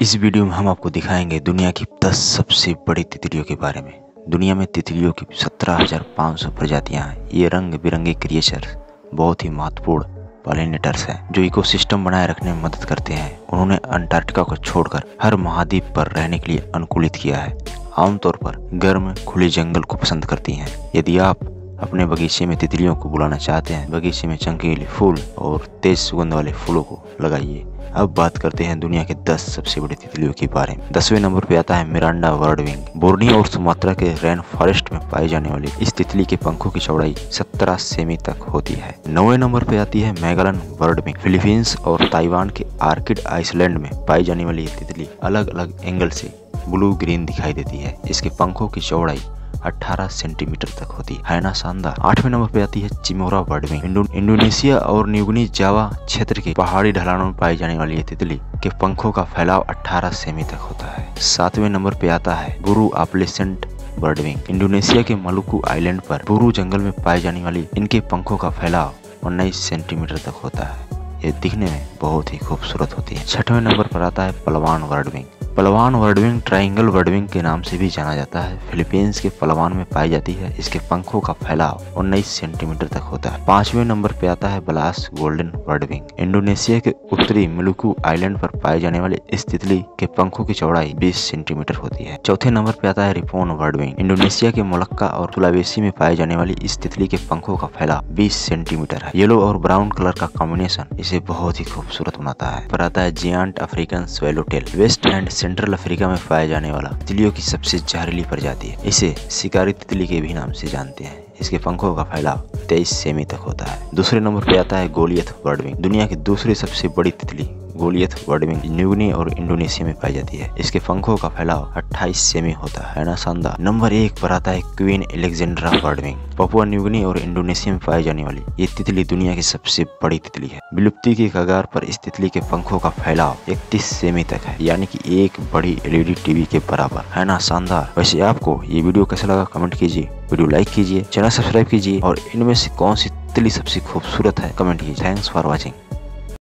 इस वीडियो में हम आपको दिखाएँगे दुनिया की 10 सबसे बड़ी तितलियों के बारे में। दुनिया में तितलियों की 17,500 प्रजातियाँ हैं। ये रंग बिरंगे क्रिएचर बहुत ही महत्वपूर्ण पॉलिनेटर्स हैं जो इकोसिस्टम बनाए रखने में मदद करते हैं। उन्होंने अंटार्कटिका को छोड़कर हर महाद्वीप पर रहने के लिए अनुकूलित किया है। आमतौर पर गर्म खुले जंगल को पसंद करती हैं। यदि आप अपने बगीचे में तितलियों को बुलाना चाहते हैं। बगीचे में चमकीले फूल और तेज सुगंध वाले फूलों को लगाइए। अब बात करते हैं दुनिया के 10 सबसे बड़ी तितलियों के बारे में। दसवें नंबर पे आता है मिरांडा वर्डविंग। बोर्नियो और सुमात्रा के रेन फॉरेस्ट में पाई जाने वाली इस तितली के पंखों की चौड़ाई 17 सेमी तक होती है। नौवे नंबर पे आती है मैगलन वर्डविंग। फिलीपींस और ताइवान के आर्किड आइसलैंड में पाई जाने वाली ये तितली अलग अलग एंगल से ब्लू ग्रीन दिखाई देती है। इसके पंखों की चौड़ाई 18 सेंटीमीटर तक होती। है ना शानदार। आठवें नंबर पे आती है चिमोरा बर्डविंग इंडो, इंडोनेशिया और न्यूगनी जावा क्षेत्र के पहाड़ी ढलानों में पाई जाने वाली तितली के पंखों का फैलाव 18 सेमी तक होता है। सातवें नंबर पे आता है बुरु आप्लेसेंट बर्डविंग इंडोनेशिया के मलुकू आइलैंड पर बुरु जंगल में पाई जाने वाली इनके पंखों का फैलाव उन्नीस सेंटीमीटर तक होता है। ये दिखने में बहुत ही खूबसूरत होती है। छठवें नंबर पर आता है पलवान वर्डविंग पलवान वर्डविंग ट्राइंगल वर्डविंग के नाम से भी जाना जाता है। फिलीपींस के पलवान में पाई जाती है। इसके पंखों का फैलाव उन्नीस सेंटीमीटर तक होता है। पाँचवें नंबर पे आता है बलास गोल्डन वर्डविंग। इंडोनेशिया के उत्तरी मिलुकू आइलैंड पर पाए जाने वाले इस तितली के पंखों की चौड़ाई 20 सेंटीमीटर होती है। चौथे नंबर पे आता है रिपोन वर्डविंग। इंडोनेशिया के मोलक्का और सुलावेसी में पाए जाने वाली इस तितली के पंखों का फैलाव बीस सेंटीमीटर है। येलो और ब्राउन कलर का कॉम्बिनेशन इसे बहुत ही खूबसूरत बनाता है। पर आता है giant African swallowtail. West and central Africa में पाया जाने वाला तितलियों की सबसे जहरीली प्रजाति है। इसे शिकारी तितली के भी नाम से जानते हैं। इसके पंखों का फैलाव तेईस सेमी तक होता है। दूसरे नंबर पे आता है गोलियत बर्डविंग। दुनिया की दूसरी सबसे बड़ी तितली गोलियत वर्डविंग न्यूगनी और इंडोनेशिया में पाई जाती है। इसके पंखों का फैलाव 28 सेमी होता है। ना शानदार नंबर एक पर आता है queen Alexandra birdwing Papua New Guinea और इंडोनेशिया में पाई जाने वाली ये तितली दुनिया की सबसे बड़ी तितली है। विलुप्ति के कगार पर इस तितली के पंखों का फैलाव इकतीस सेमी तक है, यानी कि एक बड़ी एलईडी टीवी के बराबर। है ना शानदार वैसे आपको ये वीडियो कैसा लगा कमेंट कीजिए, वीडियो लाइक कीजिए, चैनल सब्सक्राइब कीजिए, और इनमें से कौन सी तितली सबसे खूबसूरत है कमेंट कीजिए। Thanks for watching.